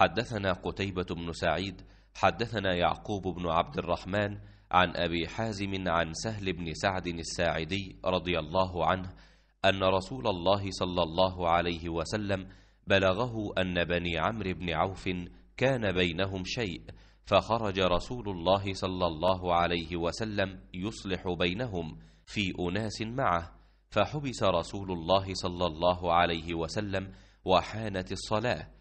حدثنا قتيبة بن سعيد حدثنا يعقوب بن عبد الرحمن عن أبي حازم عن سهل بن سعد الساعدي رضي الله عنه أن رسول الله صلى الله عليه وسلم بلغه أن بني عمرو بن عوف كان بينهم شيء فخرج رسول الله صلى الله عليه وسلم يصلح بينهم في أناس معه فحبس رسول الله صلى الله عليه وسلم وحانت الصلاة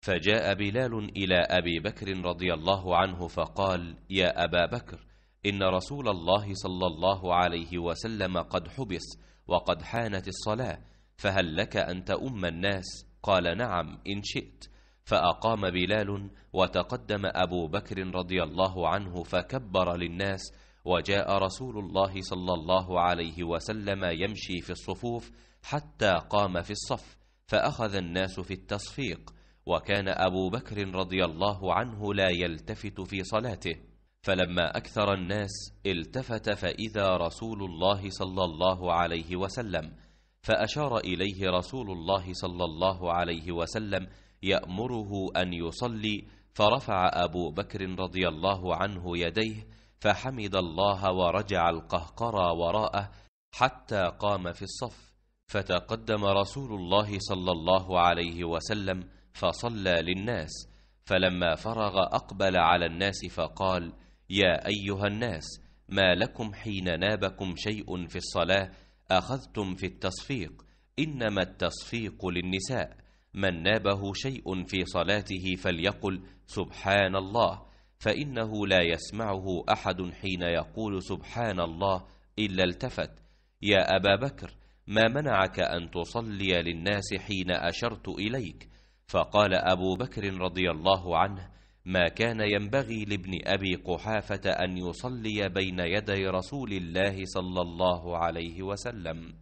فجاء بلال إلى أبي بكر رضي الله عنه فقال يا أبا بكر إن رسول الله صلى الله عليه وسلم قد حبس وقد حانت الصلاة فهل لك أن تؤم الناس؟ قال نعم إن شئت. فأقام بلال وتقدم أبو بكر رضي الله عنه فكبر للناس وجاء رسول الله صلى الله عليه وسلم يمشي في الصفوف حتى قام في الصف فأخذ الناس في التصفيق وكان أبو بكر رضي الله عنه لا يلتفت في صلاته فلما أكثر الناس التفت فإذا رسول الله صلى الله عليه وسلم فأشار إليه رسول الله صلى الله عليه وسلم يأمره أن يصلي فرفع أبو بكر رضي الله عنه يديه فحمد الله ورجع القهقرى وراءه حتى قام في الصف فتقدم رسول الله صلى الله عليه وسلم فصلى للناس فلما فرغ أقبل على الناس فقال يا أيها الناس ما لكم حين نابكم شيء في الصلاة؟ أخذتم في التصفيق إنما التصفيق للنساء من نابه شيء في صلاته فليقل سبحان الله فإنه لا يسمعه أحد حين يقول سبحان الله إلا التفت. يا أبا بكر ما منعك أن تصلي للناس حين أشرت إليك؟ فقال أبو بكر رضي الله عنه ما كان ينبغي لابن أبي قحافة أن يصلي بين يدي رسول الله صلى الله عليه وسلم.